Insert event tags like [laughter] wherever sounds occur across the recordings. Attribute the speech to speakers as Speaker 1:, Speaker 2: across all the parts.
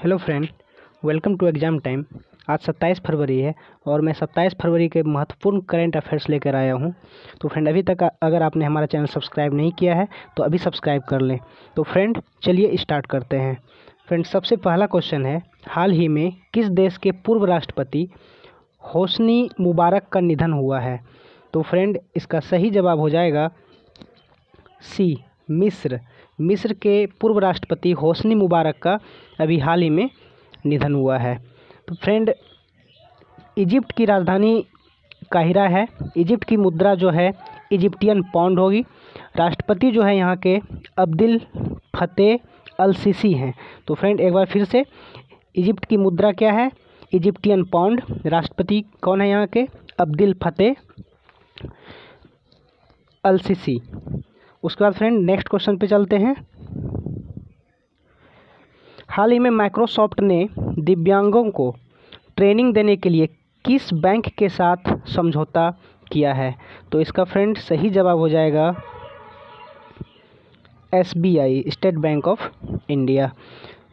Speaker 1: Hello friend, welcome to exam time. आज सत्ताईस फरवरी है और मैं सत्ताईस फरवरी के महत्वपूर्ण करंट अफेयर्स लेकर आया हूँ। तो फ्रेंड, अभी तक अगर आपने हमारा चैनल सब्सक्राइब नहीं किया है तो अभी सब्सक्राइब कर लें। तो फ्रेंड, चलिए स्टार्ट करते हैं। फ्रेंड, सबसे पहला क्वेश्चन है, हाल ही में किस देश के पूर्व राष्ट्रपति होसनी मुबारक का निधन हुआ है? तो फ्रेंड, इसका सही जवाब हो जाएगा सी, मिस्र। मिस्र के पूर्व राष्ट्रपति होसनी मुबारक का अभी हाल ही में निधन हुआ है। तो फ्रेंड, इजिप्ट की राजधानी काहिरा है। इजिप्ट की मुद्रा जो है, इजिप्टियन पाउंड होगी। राष्ट्रपति जो है यहाँ के अब्दुल फतेह अल सीसी हैं। तो फ्रेंड, एक बार फिर से, इजिप्ट की मुद्रा क्या है? इजिप्टियन पाउंड राष्ट्रपति कौन है यहाँ के? अब्दुल फतेह अल सीसी उसके बाद फ्रेंड नेक्स्ट क्वेश्चन पे चलते हैं। हाल ही में माइक्रोसॉफ्ट ने दिव्यांगों को ट्रेनिंग देने के लिए किस बैंक के साथ समझौता किया है? तो इसका फ्रेंड सही जवाब हो जाएगा S B I state bank of India.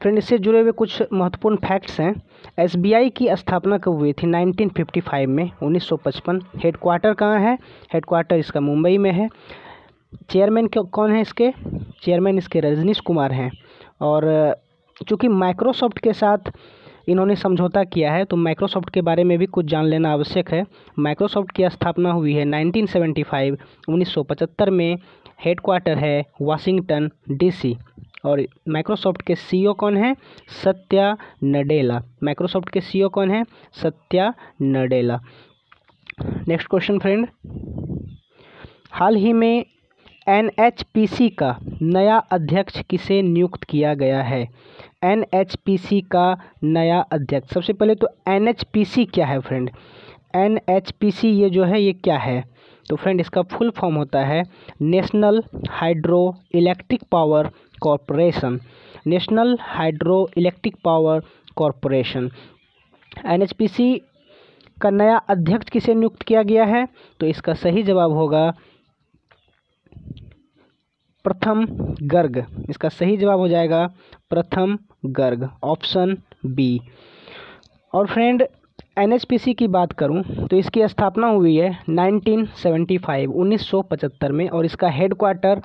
Speaker 1: Friend, इससे जुड़े हुए कुछ महत्वपूर्ण फैक्ट्स हैं। एस बी आई की स्थापना कब हुई थी? 1955 में 1955 हेडक्वार्टर कहाँ है? हेडक्वार्टर इसका मुंबई में है। चेयरमैन कौन है इसके? चेयरमैन इसके रजनीश कुमार हैं। और, चूँकि माइक्रोसॉफ्ट के साथ इन्होंने समझौता किया है तो माइक्रोसॉफ्ट के बारे में भी कुछ जान लेना आवश्यक है। माइक्रोसॉफ्ट की स्थापना हुई है 1975 1975 में हेडक्वार्टर है वाशिंगटन डीसी। और माइक्रोसॉफ्ट के सीईओ कौन है? सत्या नडेला। माइक्रोसॉफ्ट के सीईओ कौन है? Satya Nadella. Next question friend. हाल ही में एनएचपीसी का नया अध्यक्ष किसे नियुक्त किया गया है? एनएचपीसी का नया अध्यक्ष। सबसे पहले तो एनएचपीसी क्या है फ्रेंड? एनएचपीसी ये जो है, ये क्या है? तो फ्रेंड, इसका फुल फॉर्म होता है national hydro electric power corporation. National hydro electric power corporation. N का नया अध्यक्ष किसे नियुक्त किया गया है? तो इसका सही जवाब होगा प्रथम गर्ग। इसका सही जवाब हो जाएगा प्रथम गर्ग, ऑप्शन बी। और फ्रेंड, एनएचपीसी की बात करूँ तो इसकी स्थापना हुई है 1975 1975 में, और इसका हेडक्वार्टर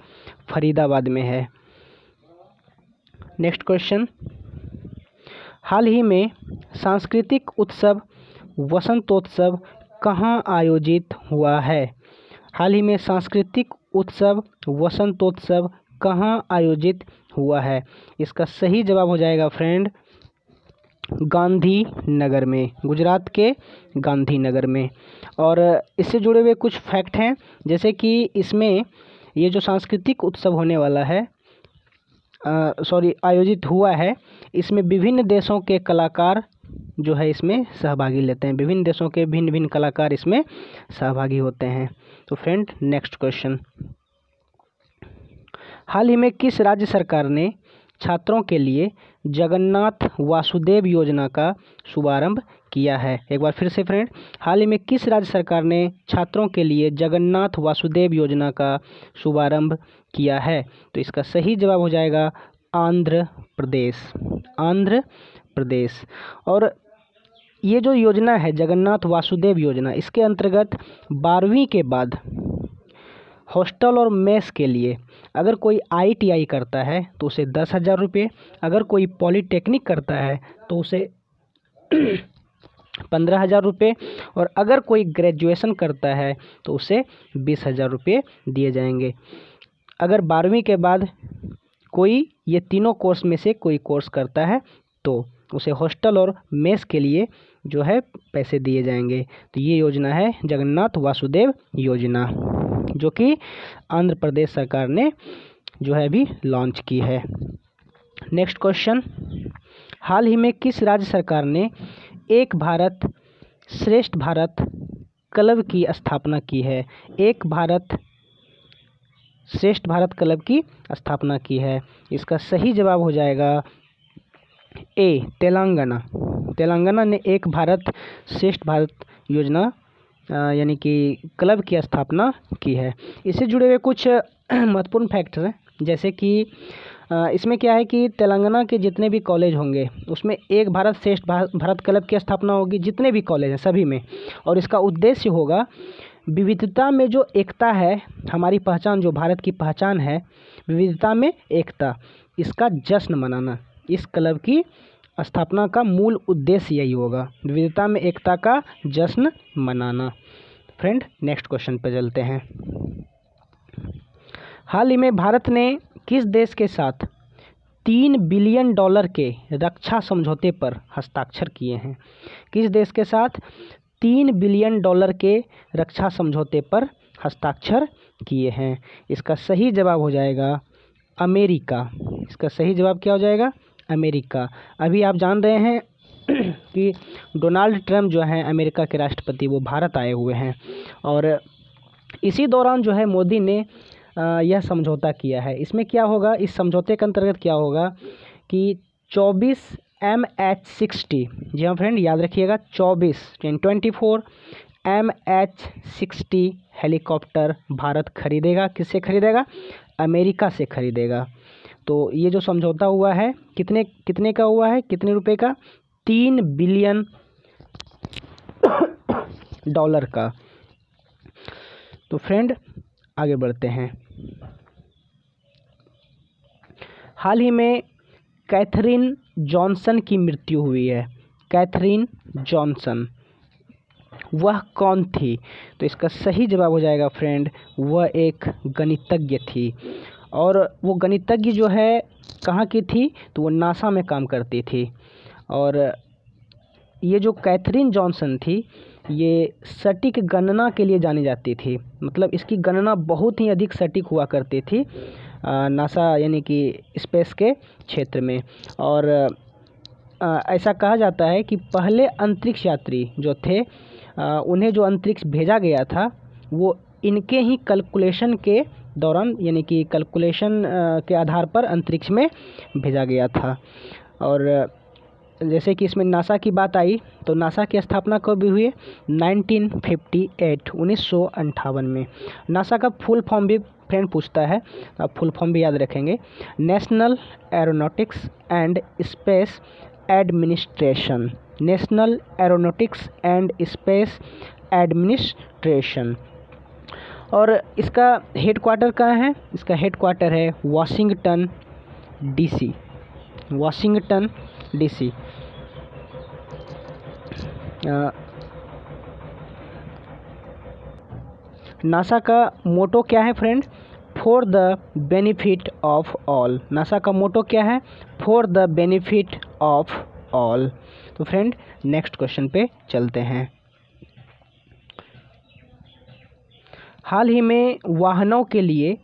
Speaker 1: फरीदाबाद में है। नेक्स्ट क्वेश्चन हाल ही में सांस्कृतिक उत्सव, वसंतोत्सव कहाँ आयोजित हुआ है? हाल ही में सांस्कृतिक उत्सव, वसंतोत्सव कहाँ आयोजित हुआ है? इसका सही जवाब हो जाएगा फ्रेंड गांधी नगर में, गुजरात के गांधी नगर में। और इससे जुड़े हुए कुछ फैक्ट हैं, जैसे कि इसमें ये जो सांस्कृतिक उत्सव होने वाला है सॉरी, आयोजित हुआ है, इसमें विभिन्न देशों के कलाकार जो है इसमें सहभागी लेते हैं। विभिन्न देशों के भिन्न भिन्न कलाकार इसमें सहभागी होते हैं। तो फ्रेंड नेक्स्ट क्वेश्चन हाल ही में किस राज्य सरकार ने छात्रों के लिए जगन्नाथ वासुदेव योजना का शुभारंभ किया है? एक बार फिर से फ्रेंड हाल ही में किस राज्य सरकार ने छात्रों के लिए जगन्नाथ वासुदेव योजना का शुभारंभ किया है? तो इसका सही जवाब हो जाएगा आंध्र प्रदेश। आंध्र प्रदेश। और ये जो योजना है, जगन्नाथ वासुदेव योजना, इसके अंतर्गत बारहवीं के बाद हॉस्टल और मेस के लिए अगर कोई आईटीआई करता है तो उसे दस हज़ार रुपये, अगर कोई पॉलीटेक्निक करता है तो उसे [clears throat] पंद्रह हज़ार रुपये, और अगर कोई ग्रेजुएशन करता है तो उसे बीस हज़ार रुपये दिए जाएँगे। अगर बारहवीं के बाद कोई, ये तीनों कोर्स में से कोई कोर्स करता है तो उसे हॉस्टल और मेस के लिए जो है पैसे दिए जाएँगे। तो ये योजना है जगन्नाथ वासुदेव योजना, जो कि आंध्र प्रदेश सरकार ने जो है अभी लॉन्च की है। नेक्स्ट क्वेश्चन हाल ही में किस राज्य सरकार ने एक भारत श्रेष्ठ भारत क्लब की स्थापना की है? एक भारत श्रेष्ठ भारत क्लब की स्थापना की है। इसका सही जवाब हो जाएगा ए, तेलंगाना। तेलंगाना ने एक भारत श्रेष्ठ भारत योजना यानी कि क्लब की स्थापना की है। इससे जुड़े हुए कुछ [clears throat] महत्वपूर्ण फैक्ट्स हैं। जैसे कि इसमें क्या है कि तेलंगाना के जितने भी कॉलेज होंगे, उसमें एक भारत श्रेष्ठ भारत क्लब की स्थापना होगी, जितने भी कॉलेज हैं, सभी में। और इसका उद्देश्य होगा, विविधता में जो एकता है, हमारी पहचान, जो भारत की पहचान है, विविधता में एकता, इसका जश्न मनाना। इस क्लब की स्थापना का मूल उद्देश्य यही होगा, विविधता में एकता का जश्न मनाना। फ्रेंड, नेक्स्ट क्वेश्चन पर चलते हैं। हाल ही में भारत ने किस देश के साथ तीन बिलियन डॉलर के रक्षा समझौते पर हस्ताक्षर किए हैं? किस देश के साथ तीन बिलियन डॉलर के रक्षा समझौते पर हस्ताक्षर किए हैं? इसका सही जवाब हो जाएगा अमेरिका। इसका सही जवाब क्या हो जाएगा? अमेरिका। अभी आप जान रहे हैं [clears throat] कि डोनाल्ड ट्रंप जो हैं, अमेरिका के राष्ट्रपति, वो भारत आए हुए हैं। और इसी दौरान जो है, मोदी ने यह समझौता किया है। इसमें क्या होगा? इस समझौते के अंतर्गत क्या होगा कि 24 एम एच सिक्सटी, जी हाँ फ्रेंड, याद रखिएगा 24 ten twenty four M H sixty helicopter Bharat खरीदेगा। किससे खरीदेगा? अमेरिका से खरीदेगा। तो ये जो समझौता हुआ है, कितने कितने का हुआ है, कितने रुपए का? तीन बिलियन डॉलर का। तो फ्रेंड, आगे बढ़ते हैं। हाल ही में कैथरीन जॉनसन की मृत्यु हुई है। Katherine Johnson. वह कौन थी? तो इसका सही जवाब हो जाएगा, फ्रेंड, वह एक गणितज्ञ थी। और वो गणितज्ञ जो है कहाँ की थी? तो वो नासा में काम करती थी। और ये जो कैथरीन जॉनसन थी ये सटीक गणना के लिए जानी जाती थी। मतलब इसकी गणना बहुत ही अधिक सटीक हुआ करती थी नासा यानी कि स्पेस के क्षेत्र में। और आ, ऐसा कहा जाता है कि पहले अंतरिक्ष यात्री जो थे आ, उन्हें जो अंतरिक्ष भेजा गया था वो इनके ही कैलकुलेशन के दौरान, यानी कि कैलकुलेशन के आधार पर अंतरिक्ष में भेजा गया था। और जैसे कि इसमें नासा की बात आई तो नासा की स्थापना कब हुई? है 1958 उन्नीस में। नासा का फुल फॉर्म भी फ्रेंड पूछता है आप फुल फॉर्म भी याद रखेंगे। National aeronautics and space administration. National aeronautics and space administration. और इसका हेड क्वार्टर कहाँ है? इसका हेड क्वार्टर है Washington DC Washington DC NASA का मोटो क्या है friend for the benefit of all NASA का मोटो क्या है? For the benefit of all तो फ्रेंड नेक्स्ट क्वेश्चन पे चलते हैं। हाल ही में वाहनों के लिए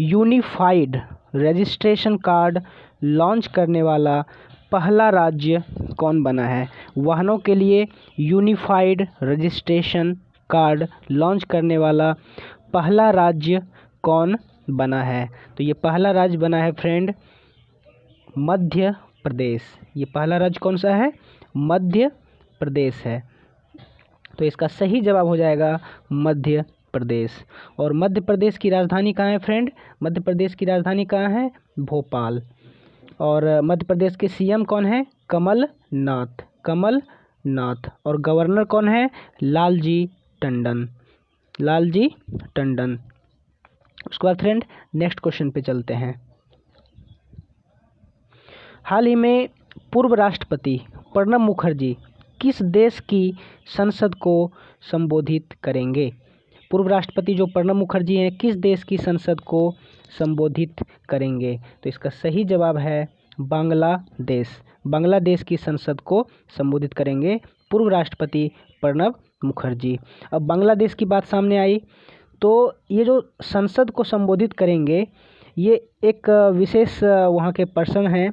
Speaker 1: यूनिफाइड रजिस्ट्रेशन कार्ड लॉन्च करने वाला पहला राज्य कौन बना है? वाहनों के लिए यूनिफाइड रजिस्ट्रेशन कार्ड लॉन्च करने वाला पहला राज्य कौन बना है? तो ये पहला राज्य बना है फ्रेंड मध्य प्रदेश। ये पहला राज्य कौन सा है? मध्य प्रदेश है। तो इसका सही जवाब हो जाएगा मध्य प्रदेश। और मध्य प्रदेश की राजधानी कहाँ है फ्रेंड? मध्य प्रदेश की राजधानी कहाँ है? भोपाल। और मध्य प्रदेश के सीएम कौन है? कमल नाथ कमल नाथ और गवर्नर कौन है? लालजी टंडन। लालजी टंडन। उसके बाद फ्रेंड, नेक्स्ट क्वेश्चन पे चलते हैं। हाल ही में पूर्व राष्ट्रपति प्रणब मुखर्जी किस देश की संसद को संबोधित करेंगे? पूर्व राष्ट्रपति जो प्रणब मुखर्जी हैं, किस देश की संसद को संबोधित करेंगे? तो इसका सही जवाब है बांग्लादेश। बांग्लादेश की संसद को संबोधित करेंगे पूर्व राष्ट्रपति प्रणब मुखर्जी। अब बांग्लादेश की बात सामने आई तो ये जो संसद को संबोधित करेंगे, ये एक विशेष वहाँ के पर्सन हैं।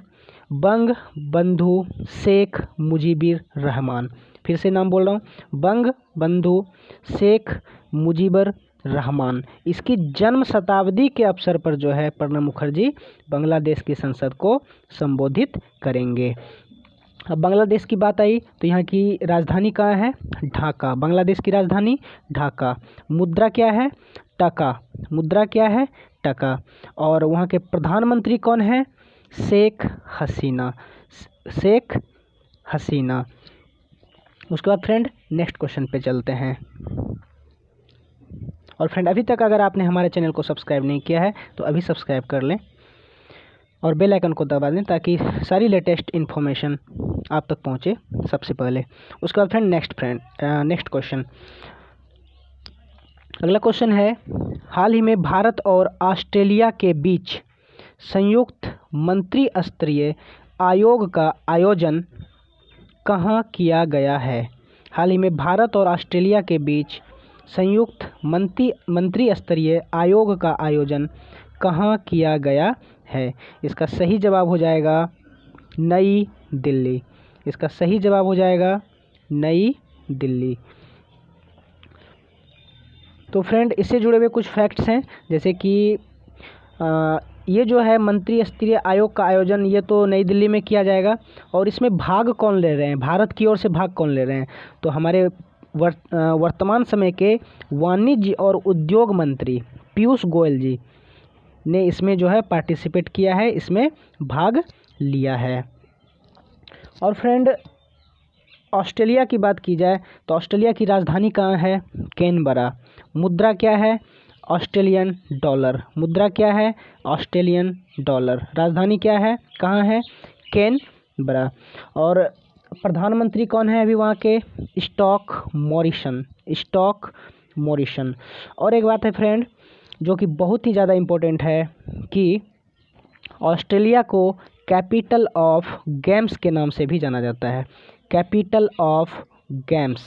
Speaker 1: बंग बंधु शेख मुजीबिर रहमान। फिर से नाम बोल रहा हूँ। बंग बंधु शेख मुजीबर रहमान। इसकी जन्म शताब्दी के अवसर पर जो है प्रणब मुखर्जी बांग्लादेश की संसद को संबोधित करेंगे। अब बांग्लादेश की बात आई तो यहाँ की राजधानी कहाँ है? ढाका। बांग्लादेश की राजधानी ढाका। मुद्रा क्या है? टका। मुद्रा क्या है? टका। और वहाँ के प्रधानमंत्री कौन है? शेख हसीना। शेख हसीना। उसके बाद फ्रेंड नेक्स्ट क्वेश्चन पे चलते हैं। और फ्रेंड अभी तक अगर आपने हमारे चैनल को सब्सक्राइब नहीं किया है तो अभी सब्सक्राइब कर लें और बेल आइकन को दबा दें ताकि सारी लेटेस्ट इन्फॉर्मेशन आप तक पहुँचे सबसे पहले। उसके बाद friend next friend next question अगला क्वेश्चन है, हाल ही में भारत और ऑस्ट्रेलिया के बीच संयुक्त मंत्री स्तरीय आयोग का आयोजन कहाँ किया गया है? हाल ही में भारत और ऑस्ट्रेलिया के बीच संयुक्त मंत्री मंत्री स्तरीय आयोग का आयोजन कहाँ किया गया है? इसका सही जवाब हो जाएगा नई दिल्ली। इसका सही जवाब हो जाएगा नई दिल्ली। तो फ्रेंड, इससे जुड़े हुए कुछ फैक्ट्स हैं, जैसे कि ये जो है मंत्री स्तरीय आयोग का आयोजन, ये तो नई दिल्ली में किया जाएगा। और इसमें भाग कौन ले रहे हैं? भारत की ओर से भाग कौन ले रहे हैं? तो हमारे वर्तमान समय के वाणिज्य और उद्योग मंत्री पीयूष गोयल जी ने इसमें जो है पार्टिसिपेट किया है, इसमें भाग लिया है। और फ्रेंड, ऑस्ट्रेलिया की बात की जाए तो ऑस्ट्रेलिया की राजधानी कहाँ है? कैनबरा। मुद्रा क्या है? Australian dollar. मुद्रा क्या है? Australian dollar. राजधानी क्या है? कहाँ है? कैन बरा। और प्रधानमंत्री कौन है अभी वहाँ के? स्टॉक मॉरिशन स्टॉक मॉरिशन और एक बात है फ्रेंड, जो कि बहुत ही ज़्यादा इम्पोर्टेंट है कि ऑस्ट्रेलिया को कैपिटल ऑफ़ गेम्स के नाम से भी जाना जाता है। Capital of games.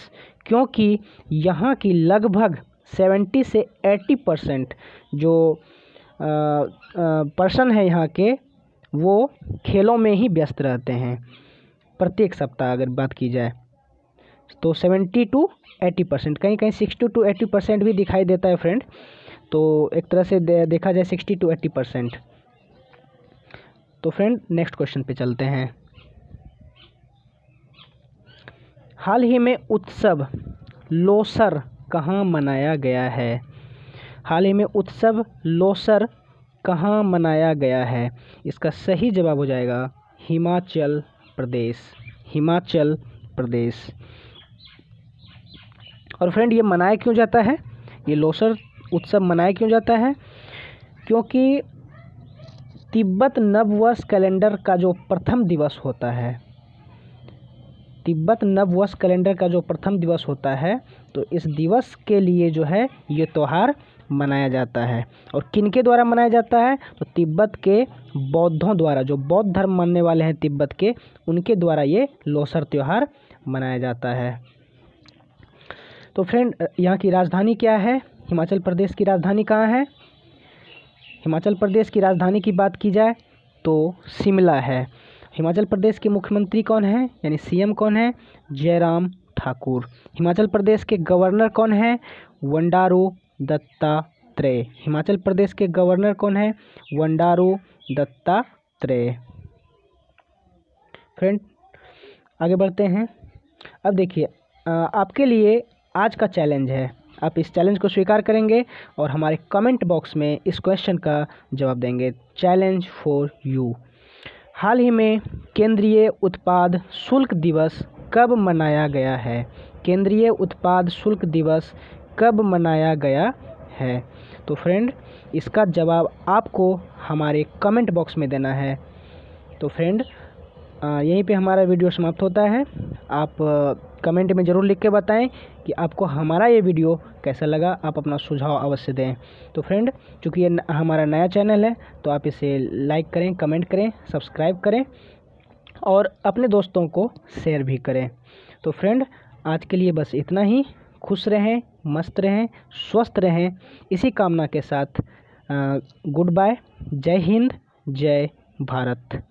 Speaker 1: क्योंकि यहाँ की लगभग सेवेंटी से एट्टी परसेंट जो पर्सन है यहाँ के वो खेलों में ही व्यस्त रहते हैं। प्रत्येक सप्ताह अगर बात की जाए तो सेवेंटी टू एट्टी परसेंट कहीं कहीं सिक्सटी टू एट्टी परसेंट भी दिखाई देता है फ्रेंड। तो एक तरह से दे, देखा जाए सिक्सटी टू एट्टी परसेंट। तो फ्रेंड नेक्स्ट क्वेश्चन पे चलते हैं। हाल ही में उत्सव लोसर कहाँ मनाया गया है। हाल ही में उत्सव लोसर कहाँ मनाया गया है, इसका सही जवाब हो जाएगा हिमाचल प्रदेश। हिमाचल प्रदेश। और फ्रेंड, ये मनाया क्यों जाता है? ये लोसर उत्सव मनाया क्यों जाता है? क्योंकि तिब्बत नववर्ष कैलेंडर का जो प्रथम दिवस होता है तिब्बत नववर्ष कैलेंडर का जो प्रथम दिवस होता है तो इस दिवस के लिए जो है, ये त्यौहार मनाया जाता है। और किन के द्वारा मनाया जाता है? तो तिब्बत के बौद्धों द्वारा, जो बौद्ध धर्म मानने वाले हैं तिब्बत के, उनके द्वारा ये लोसर त्यौहार मनाया जाता है। तो फ्रेंड, यहाँ की राजधानी क्या है? हिमाचल प्रदेश की राजधानी कहाँ है? हिमाचल प्रदेश की राजधानी की बात की जाए तो शिमला है। हिमाचल प्रदेश के मुख्यमंत्री कौन है? यानी सीएम कौन है? जयराम ठाकुर। हिमाचल प्रदेश के गवर्नर कौन है? वंडारू दत्तात्रेय। हिमाचल प्रदेश के गवर्नर कौन है? वंडारू दत्तात्रेय। फ्रेंड आगे बढ़ते हैं। अब देखिए आपके लिए आज का चैलेंज है। आप इस चैलेंज को स्वीकार करेंगे और हमारे कमेंट बॉक्स में इस क्वेश्चन का जवाब देंगे। चैलेंज फॉर यू हाल ही में केंद्रीय उत्पाद शुल्क दिवस कब मनाया गया है? केंद्रीय उत्पाद शुल्क दिवस कब मनाया गया है? तो फ्रेंड इसका जवाब आपको हमारे कमेंट बॉक्स में देना है। तो फ्रेंड यहीं पे हमारा वीडियो समाप्त होता है। आप कमेंट में ज़रूर लिख के बताएँ कि आपको हमारा ये वीडियो कैसा लगा। आप अपना सुझाव अवश्य दें। तो फ्रेंड, चूँकि ये हमारा नया चैनल है तो आप इसे लाइक करें, कमेंट करें, सब्सक्राइब करें और अपने दोस्तों को शेयर भी करें। तो फ्रेंड, आज के लिए बस इतना ही। खुश रहें, मस्त रहें, स्वस्थ रहें। इसी कामना के साथ गुड बाय। जय हिंद, जय भारत।